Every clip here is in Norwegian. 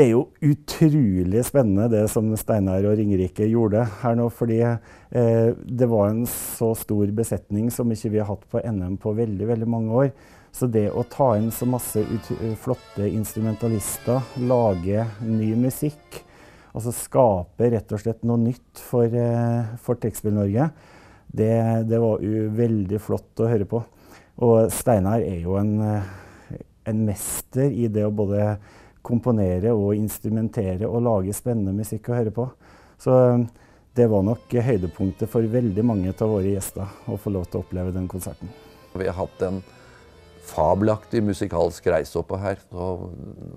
det er jo utrolig spennende det som Steinar og Ringerike gjorde her nå. Fordi eh, det var en så stor besetning som ikke vi har hatt på NM på veldig, veldig mange år. Så det å ta inn så masse flotte instrumentalister, lage ny musikk, altså skape rett og slett noe nytt for, eh, for Trekkspill-Norge, det, det, var veldig flott å høre på. Og Steinar er jo en, eh, en mester i det å både komponere og instrumentere og lage spennende musikk å høre på. Så um, det var nok høydepunktet for veldig mange av våre gjester å få lov til å oppleve den konserten. Vi har hatt en fabelaktig musikalsk reise oppå her. Det har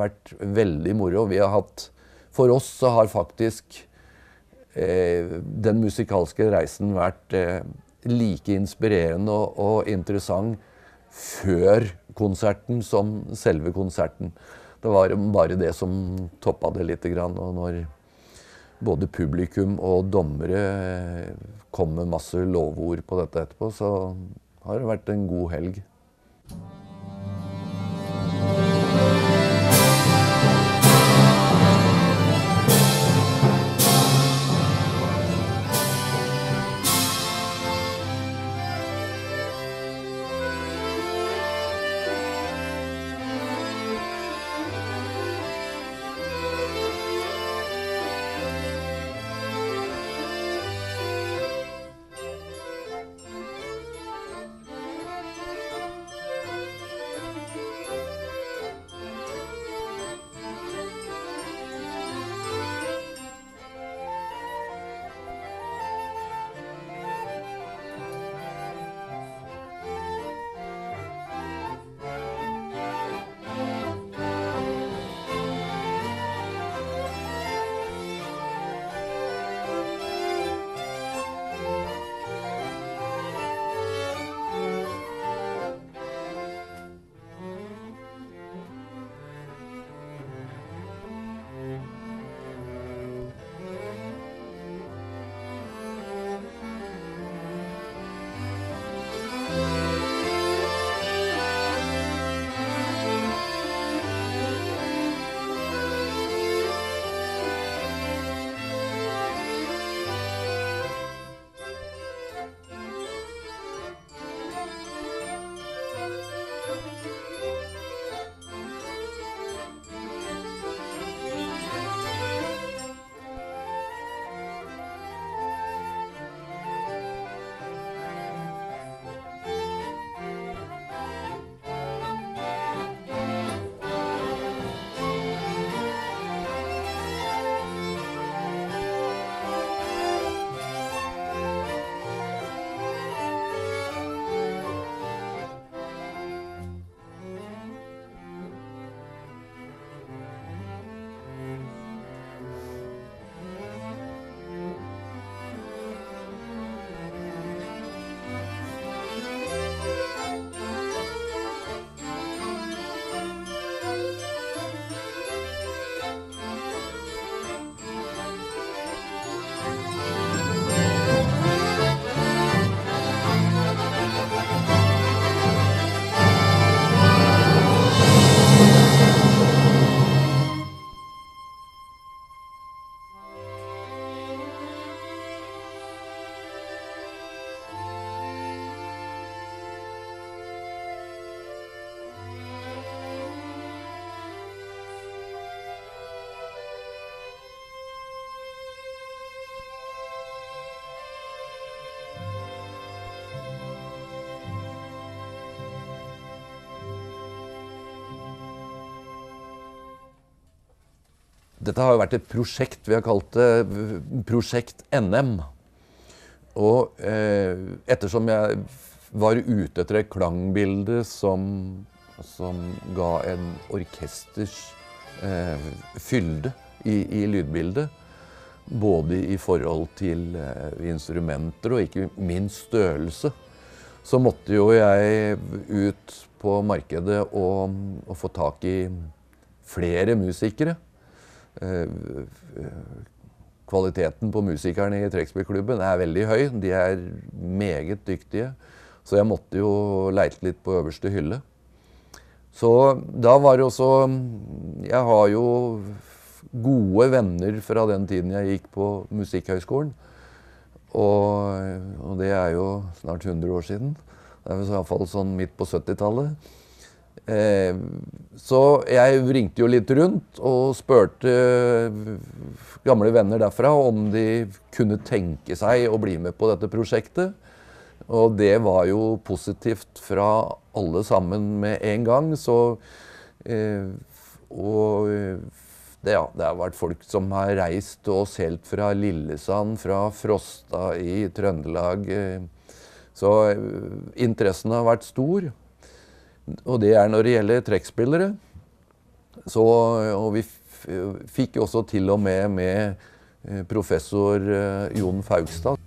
vært veldig moro. Vi har hatt, for oss så har faktisk eh, den musikalske reisen vært eh, like inspirerende og, og interessant før konserten som selve konserten. Det var bare det som toppa det litt. Og når både publikum og dommere kom med masse lovord på dette etterpå, så har det vært en god helg. Dette har jo vært et prosjekt vi har kalt det Prosjekt NM. Og eh, ettersom jeg var ute etter et klangbilde som, som ga en orkesters eh, fylde i, i, lydbildet, både i forhold til eh, instrumenter og ikke minst størrelse, så måtte jo jeg ut på markedet og, og få tak i flere musikere. Eh, kvaliteten på musikerne i trekkspillklubben er veldig høy. De er meget dyktige. Så jeg måtte jo leite litt på øverste hylle. Så da var det også Jeg har jo gode venner fra den tiden jeg gikk på Musikkhøgskolen. Og, og det er jo snart 100 år siden. Det er vel i hvert fall sånn midt på 70-tallet. Eh, så jeg ringte jo litt rundt og spurte gamle venner derfra om de kunne tenke seg å bli med på dette prosjektet. Og det var jo positivt fra alle sammen med en gang. Så eh, Og det, ja, det har vært folk som har reist til oss helt fra Lillesand, fra Frosta i Trøndelag. Eh, så eh, interessen har vært stor. Og det er når det gjelder trekkspillere. Så, og vi fikk også til og med med eh, professor Jon Faugstad.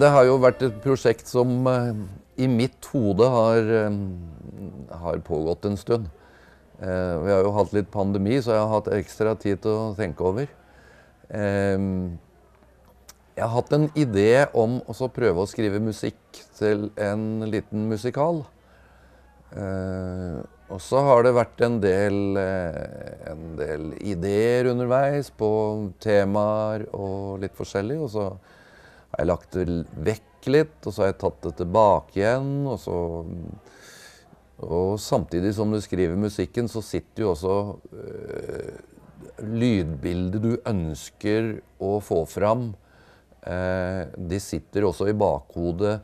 Det har jo vært et prosjekt som eh, i mitt hode har, eh, har pågått en stund. Eh, vi har jo hatt litt pandemi, så jeg har hatt ekstra tid til å tenke over. jeg har hatt en idé om å prøve å skrive musikk til en liten musikal. og så har det vært en del, en del ideer underveis på temaer og litt forskjellig. Og så har jeg lagt det vekk litt, og så har jeg tatt det tilbake igjen. Og, så, og samtidig som du skriver musikken, så sitter jo også øh, lydbildet du ønsker å få fram. Eh, de sitter også i bakhodet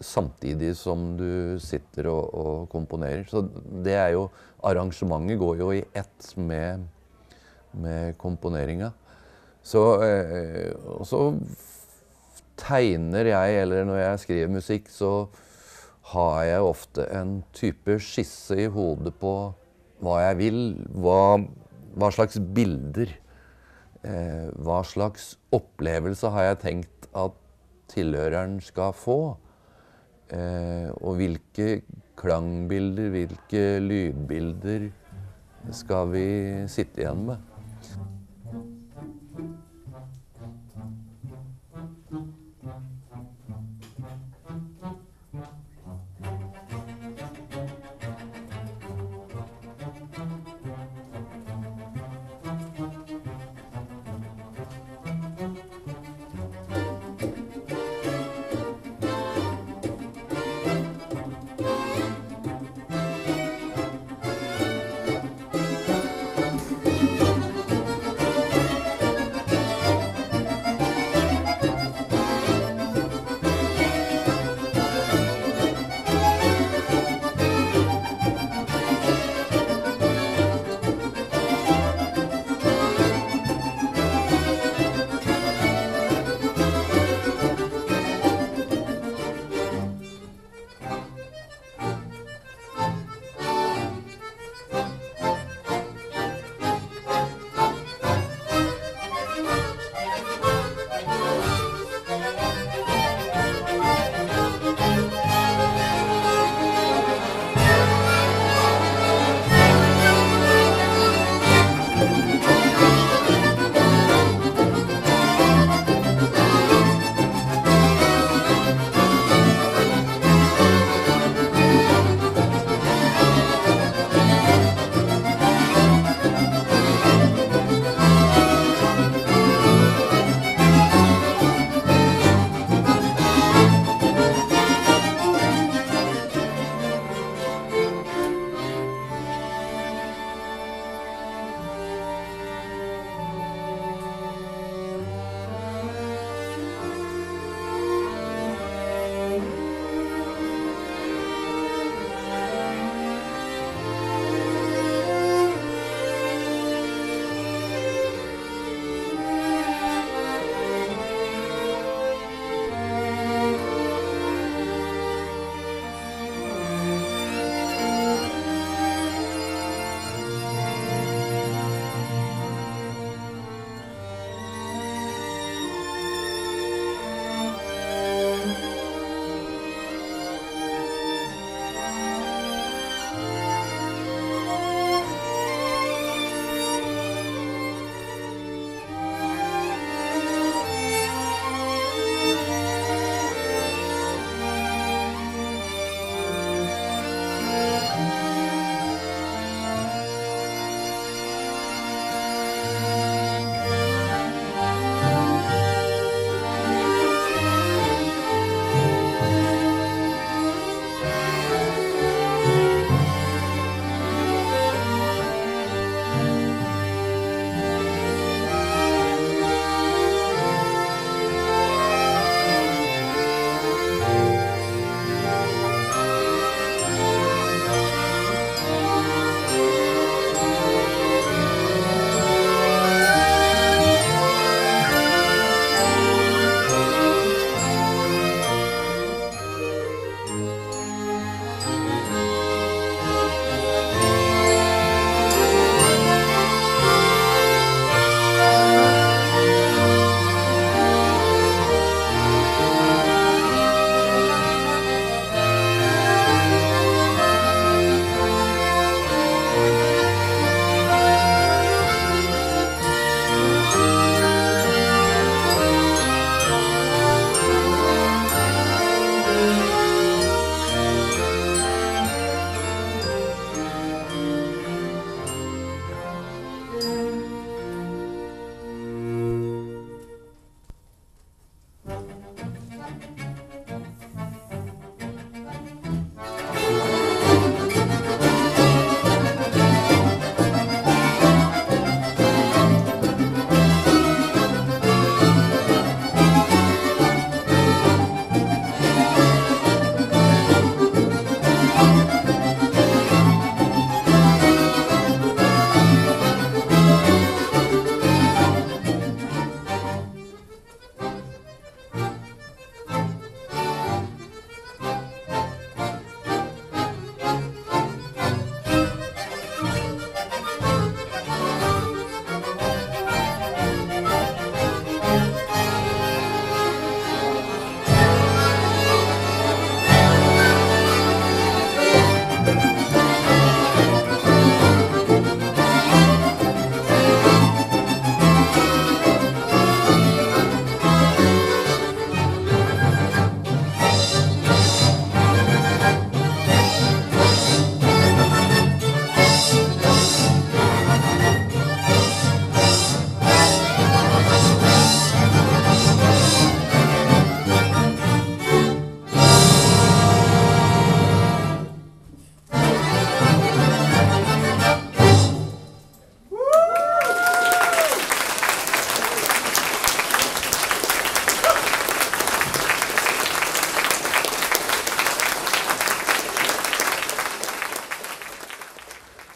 samtidig som du sitter og, og, komponerer. Så det er jo Arrangementet går jo i ett med, med komponeringa. Så, eh, og så tegner jeg, eller når jeg skriver musikk, så har jeg ofte en type skisse i hodet på hva jeg vil. Hva, hva slags bilder. Eh, hva slags opplevelse har jeg tenkt at tilhøreren skal få? Eh, og hvilke klangbilder, hvilke lydbilder skal vi sitte igjen med?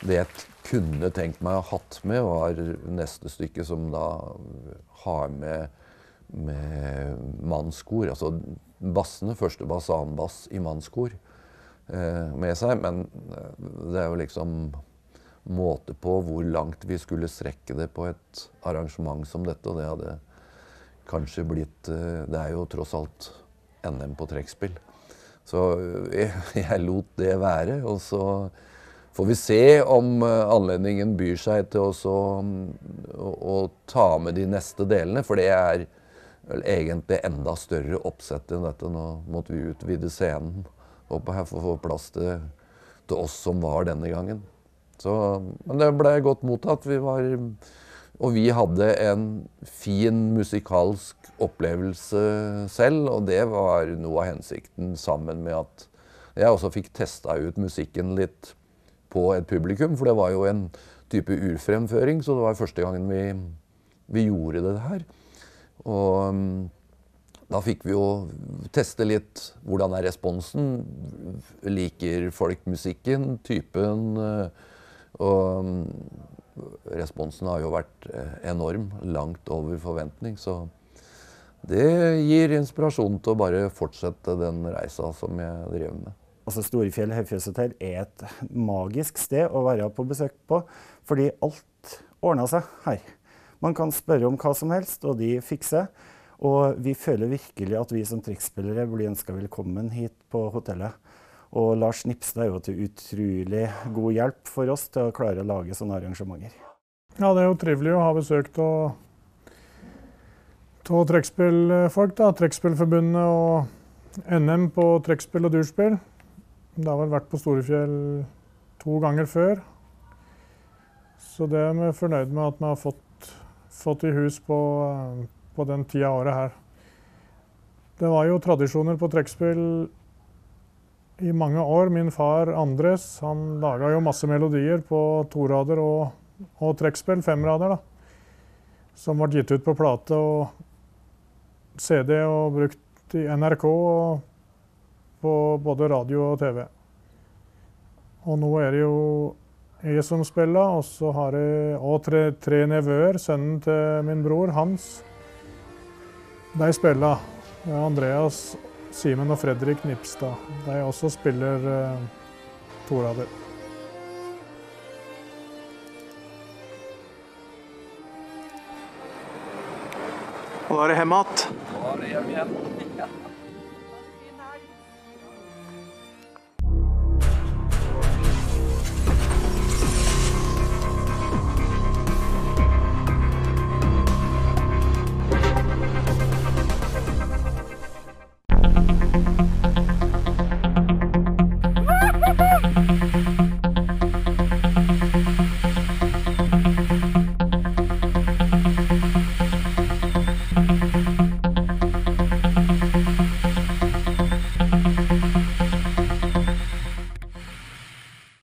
Det jeg kunne tenkt meg å ha hatt med, var neste stykke, som da har med, med mannskor. Altså bassene, første basanbass i mannskor eh, med seg. Men eh, det er jo liksom måte på hvor langt vi skulle strekke det på et arrangement som dette. Og det hadde kanskje blitt eh, Det er jo tross alt NM på trekkspill. Så jeg, jeg lot det være. Og så får vi se om anledningen byr seg til å, å, å ta med de neste delene. For det er vel egentlig enda større oppsett enn dette. Nå måtte vi utvide scenen oppe her for å få plass til, til oss som var denne gangen. Så, men det ble godt mottatt. Vi var, og vi hadde en fin musikalsk opplevelse selv, og det var noe av hensikten, sammen med at jeg også fikk testa ut musikken litt på et publikum. For det var jo en type urfremføring, så det var første gangen vi, vi gjorde det her. Og mm, da fikk vi jo teste litt hvordan er responsen. Liker folk musikken, typen? Eh, og mm, responsen har jo vært eh, enorm. Langt over forventning. Så det gir inspirasjon til å bare fortsette den reisa som jeg driver med. Altså Storefjell høyfjellshotell er et magisk sted å være på besøk på, fordi alt ordner seg her. Man kan spørre om hva som helst, og de fikser. Og vi føler virkelig at vi som trekkspillere blir ønska velkommen hit på hotellet. Og Lars Nipstad er jo til utrolig god hjelp for oss til å klare å lage sånne arrangementer. Ja, det er jo trivelig å ha besøk av trekkspillfolk. Trekkspillforbundet og NM på trekkspill og durspill. Det har vel vært på Storefjell to ganger før. Så det er vi fornøyd med at vi har fått fått i hus på, på den tida av året her. Det var jo tradisjoner på trekkspill i mange år. Min far Andres han laga jo masse melodier på torader og, og trekkspill, femrader, da. Som ble gitt ut på plate og CD og brukt i NRK og på både radio og TV. Og nå er det jo jeg som spiller, og så har jeg òg tre, tre nevøer. Sønnen til min bror, Hans. De spiller. Andreas, Simen og Fredrik Nipstad. De også spiller uh, torader. Og da er det hjem igjen.